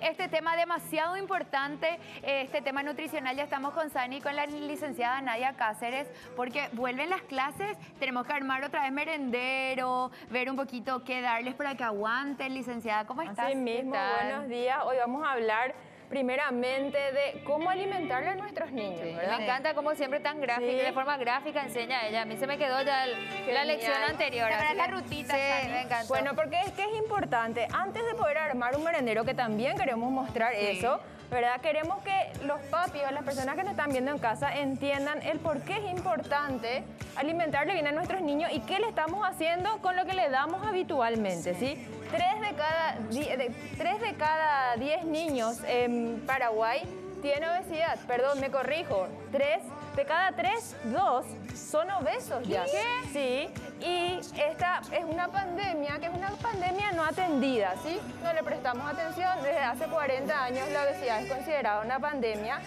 Este tema demasiado importante, eh, este tema nutricional, ya estamos con Sani y con la licenciada Nadia Cáceres, porque vuelven las clases, tenemos que armar otra vez merendero, ver un poquito qué darles para que aguanten, licenciada, ¿cómo estás? Así mismo, buenos días. Hoy vamos a hablar primeramente de cómo alimentarle a nuestros niños. Me encanta como siempre tan gráfica, Sí. de forma gráfica enseña ella. A mí se me quedó ya el- la lección anterior. Te así la rutita, Sí, me encanta. Bueno, porque es que es importante, antes de poder armar un merendero, que también queremos mostrar eso, ¿verdad? Queremos que los papis o las personas que nos están viendo en casa entiendan el por qué es importante alimentarle bien a nuestros niños y qué le estamos haciendo con lo que le damos habitualmente, ¿sí? Tres de cada, de, tres de cada diez niños en Paraguay tienen obesidad, perdón, me corrijo, tres de cada tres, dos son obesos ya. Sí, y esta es una pandemia que es una pandemia no atendida, ¿sí? No le prestamos atención. Desde hace 40 años la obesidad es considerada una pandemia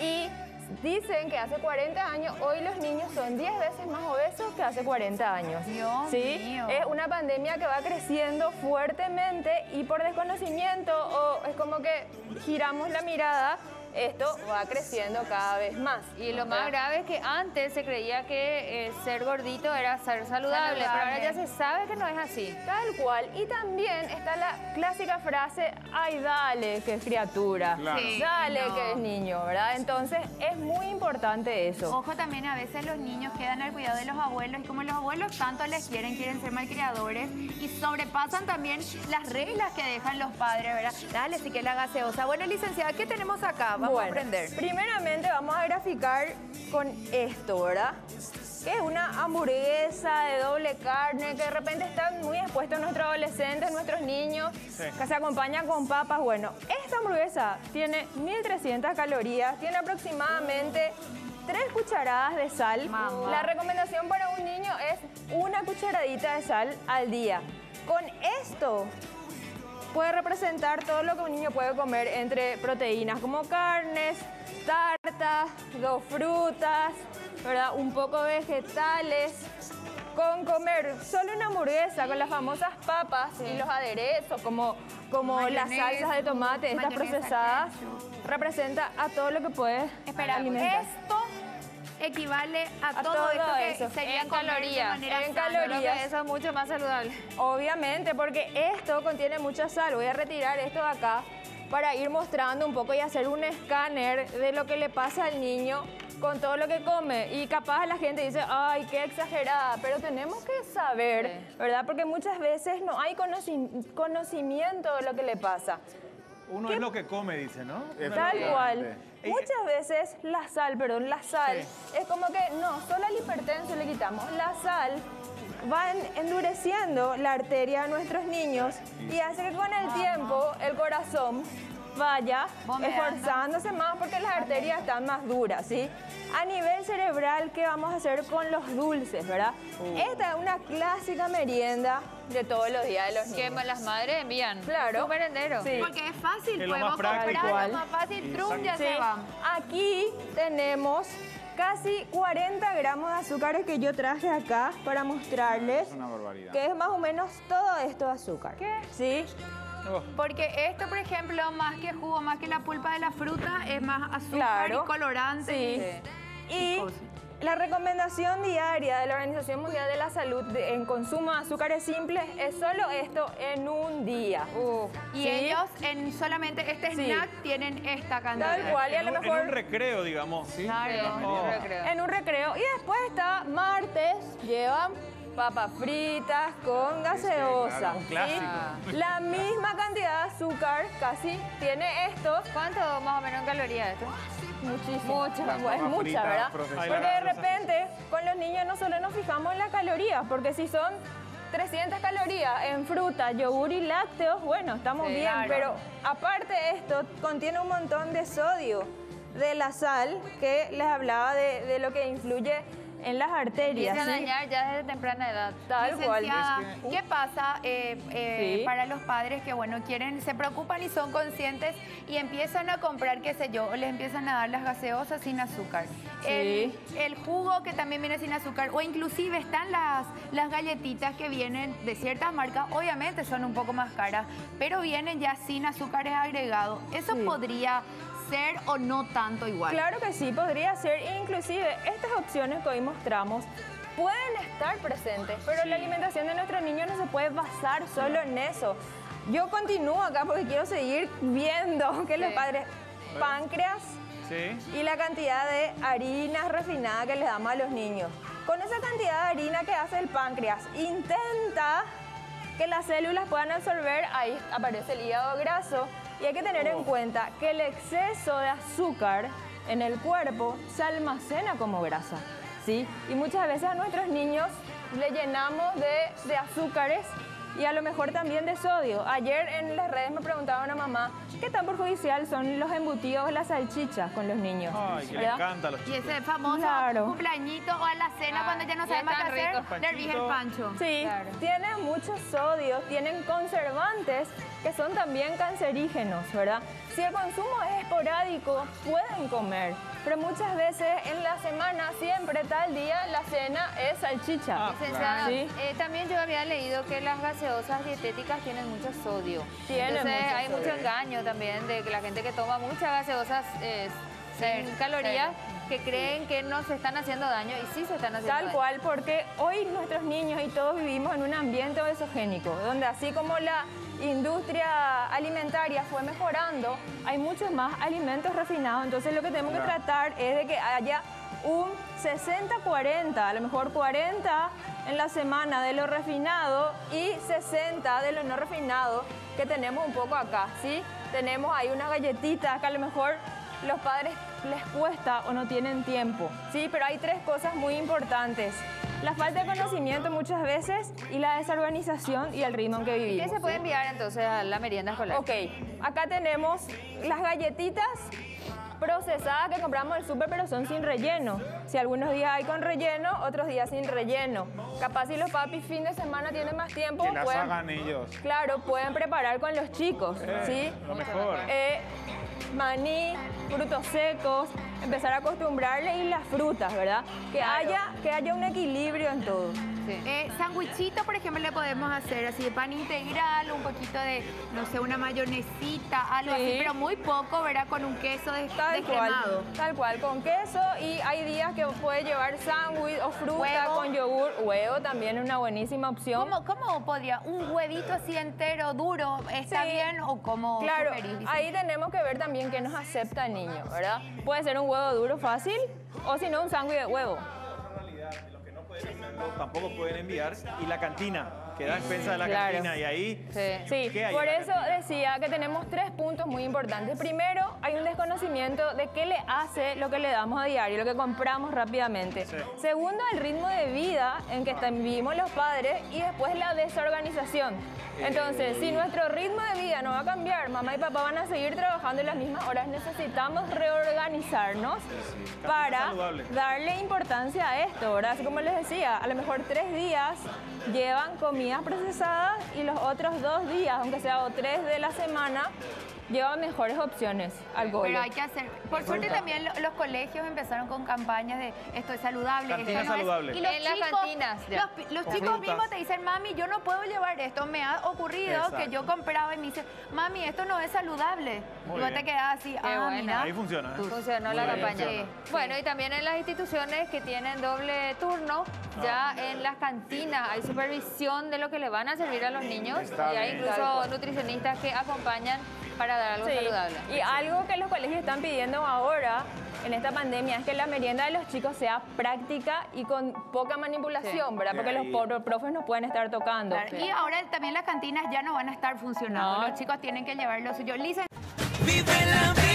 y dicen que hace 40 años hoy los niños son 10 veces más obesos que hace 40 años. Dios ¿sí? mío. Es una pandemia que va creciendo fuertemente y por desconocimiento o es como que giramos la mirada, esto va creciendo cada vez más. Y lo más grave es que antes se creía que eh, ser gordito era ser saludable, pero ahora ya se sabe que no es así. Tal cual. Y también está la clásica frase, ay, dale, que es criatura. Claro. Sí, dale, no. que es niño, ¿verdad? Entonces es muy importante eso. Ojo también, a veces los niños quedan al cuidado de los abuelos y como los abuelos tanto les quieren, quieren ser malcriadores y sobrepasan también las reglas que dejan los padres, ¿verdad? Dale, sí que la gaseosa. Bueno, licenciada, ¿qué tenemos acá? Vamos a aprender. Primeramente vamos a graficar con esto, ¿verdad? Que es una hamburguesa de doble carne que de repente están muy expuestos nuestros adolescentes, nuestros niños, que se acompañan con papas. Bueno, esta hamburguesa tiene 1300 calorías, tiene aproximadamente 3 cucharadas de sal. Mamá. La recomendación para un niño es una cucharadita de sal al día. Con esto puede representar todo lo que un niño puede comer entre proteínas como carnes, tartas, dos frutas, ¿verdad? un poco de vegetales. Con comer solo una hamburguesa con las famosas papas y los aderezos como, como las salsas de tomate, estas procesadas, representa a todo lo que puede Espera, alimentar. esto equivale a, A todo, todo esto que eso. sería En de calorías, manera en sana. calorías. Eso es mucho más saludable. Obviamente, porque esto contiene mucha sal. Voy a retirar esto de acá para ir mostrando un poco y hacer un escáner de lo que le pasa al niño con todo lo que come. Y capaz la gente dice, ay, qué exagerada, pero tenemos que saber, ¿verdad? Porque muchas veces no hay conoci- conocimiento de lo que le pasa. Uno es lo que come, dice, ¿no? Uno Tal cual. Eh, Muchas veces la sal, perdón, la sal es como que no, solo al hipertenso le quitamos. La sal va en- endureciendo la arteria a nuestros niños y hace que con el tiempo el corazón vaya Bombeando. esforzándose más porque las arterias están más duras, ¿sí? A nivel cerebral, ¿qué vamos a hacer con los dulces, verdad? Esta es una clásica merienda de todos los días de los Que niños. las madres envían. Claro. Un merendero. Sí. Porque es fácil, Es podemos más práctico. comprar Tal lo más fácil, trum, ya Sí. se va. Aquí tenemos casi 40 gramos de azúcares que yo traje acá para mostrarles. Es una barbaridad. Que es más o menos todo esto de azúcar. ¿Qué? Sí. Oh, Porque esto, por ejemplo, más que jugo, más que la pulpa de la fruta, es más azúcar Claro. y colorante. Sí. Y la recomendación diaria de la Organización Mundial de la Salud de- en consumo de azúcares simples es solo esto en un día. Y Sí. ellos en solamente este Sí. snack tienen esta cantidad. Tal cual, y a en, lo un, en mejor un recreo, digamos, ¿sí? Claro. Oh. En un recreo. Y después está martes, llevan papas fritas con gaseosa. claro, un ¿sí? clásico. La misma cantidad de azúcar casi tiene esto. ¿Cuánto más o menos en calorías esto? Muchísimo. Mucha. Las es mucha, ¿verdad? Porque de repente con los niños no solo nos fijamos en las calorías, porque si son 300 calorías en fruta, yogur y lácteos, bueno, estamos Sí, bien, claro. pero aparte de esto, contiene un montón de sodio, de la sal, que les hablaba de, de lo que influye en las arterias. A ¿sí? dañar ya desde temprana edad. Tal cual. Licenciada, ¿qué pasa eh, eh, Sí. para los padres que, bueno, quieren, se preocupan y son conscientes y empiezan a comprar, qué sé yo, o les empiezan a dar las gaseosas sin azúcar? El, el jugo que también viene sin azúcar, o inclusive están las, las galletitas que vienen de ciertas marcas, obviamente son un poco más caras, pero vienen ya sin azúcares agregados. ¿Eso Sí. podría ser o no tanto igual? Claro que sí, podría ser. Inclusive, estas opciones que hoy mostramos pueden estar presentes, pero la alimentación de nuestros niños no se puede basar solo en eso. Yo continúo acá porque quiero seguir viendo que los Sí. padres, páncreas Sí. y la cantidad de harina refinada que les damos a los niños. Con esa cantidad de harina que hace el páncreas, intenta que las células puedan absorber, ahí aparece el hígado graso, y hay que tener en cuenta que el exceso de azúcar en el cuerpo se almacena como grasa, ¿sí? Y muchas veces a nuestros niños le llenamos de, de azúcares y a lo mejor también de sodio. Ayer en las redes me preguntaba una mamá, ¿qué tan perjudicial son los embutidos, las salchichas con los niños? Ay, que le ¿Verdad? encanta a los Y ese famoso Claro. cumpleañito o a la cena Ah, cuando ya no ya sabemos qué tan hacer, le el pancho. Sí, Claro. tienen muchos sodios, tienen conservantes que son también cancerígenos, ¿verdad? Si el consumo es esporádico, pueden comer, pero muchas veces en la semana, siempre tal día, la cena es salchicha. Ah, Licenciada, Sí. eh, también yo había leído que las gaseosas dietéticas tienen mucho sodio. Tienen Entonces mucho hay sodio. mucho engaño también de que la gente que toma muchas gaseosas eh, sin calorías que creen que no se están haciendo daño y sí se están haciendo Tal daño. cual, porque hoy nuestros niños y todos vivimos en un ambiente obesogénico, donde así como la industria alimentaria fue mejorando, hay muchos más alimentos refinados, entonces lo que tenemos que tratar es de que haya un 60-40, a lo mejor 40 en la semana de lo refinado y 60 de lo no refinado que tenemos un poco acá, ¿sí? Tenemos ahí unas galletitas que a lo mejor los padres les cuesta o no tienen tiempo, ¿sí? Pero hay tres cosas muy importantes. La falta de conocimiento muchas veces y la desorganización y el ritmo en que vivimos. ¿Qué se puede enviar entonces a la merienda escolar? Ok, acá tenemos las galletitas procesadas que compramos del súper, pero son sin relleno. Si algunos días hay con relleno, otros días sin relleno. Capaz si los papis fin de semana tienen más tiempo, Que las pueden, hagan ellos. claro, pueden preparar con los chicos, Eh, ¿sí? Lo mejor. Eh, maní, frutos secos, empezar a acostumbrarle y las frutas, ¿verdad? Que, haya, que haya un equilibrio en todo. Sí. Eh, sandwichito, por ejemplo, le podemos hacer así de pan integral, un poquito de, no sé, una mayonesita, algo Sí. así, pero muy poco, ¿verdad? Con un queso de, Tal cual, descremado. tal cual, con queso y hay días que puede llevar sándwich o fruta Huevo. con yogur. Huevo también es una buenísima opción. ¿Cómo, ¿Cómo podría? ¿Un huevito así entero, duro, está Sí. bien o cómo Claro, ahí tenemos que ver también qué nos acepta el niño, ¿verdad? Puede ser un huevo duro fácil o si no un sándwich de huevo. Tampoco pueden enviar. Y la cantina, que da expensa de la Claro. cantina. Y ahí, Sí. Sí, ¿Qué hay por eso cantina? decía que tenemos tres puntos muy importantes. Primero, hay un desconocimiento de qué le hace lo que le damos a diario, lo que compramos rápidamente. Sí. Segundo, el ritmo de vida en que vivimos los padres y después la desorganización. Entonces, si nuestro ritmo de vida no va a cambiar, mamá y papá van a seguir trabajando en las mismas horas, necesitamos reorganizarnos para darle importancia a esto, ¿verdad? Así como les decía, a lo mejor tres días llevan comidas procesadas y los otros dos días, aunque sea o tres de la semana, llevan mejores opciones al goyo. Pero hay que hacer. Por suerte también lo- los colegios empezaron con campañas de esto es saludable, Cantina esto no saludable. es. Y los En las chicos, cantinas, ya. los, pi- los Con chicos frutas. mismos te dicen, mami, yo no puedo llevar esto. Me ha ocurrido Exacto. que yo compraba y me dice, mami, esto no es saludable. Muy y vos bien. te quedás así, ah, bueno. mira. ahí funciona. ¿eh? Funcionó la bien, campaña. funciona. Bueno, y también en las instituciones que tienen doble turno, ya en las cantinas hay supervisión de lo que le van a servir a los niños Está y hay bien. incluso nutricionistas que acompañan para dar algo Sí, saludable. Y algo que los colegios están pidiendo ahora en esta pandemia es que la merienda de los chicos sea práctica y con poca manipulación, Sí. ¿verdad? Porque los profes nos pueden estar tocando. Claro, Y ahora también las cantinas ya no van a estar funcionando. No. Los chicos tienen que llevar lo suyo. Licen- Vive la.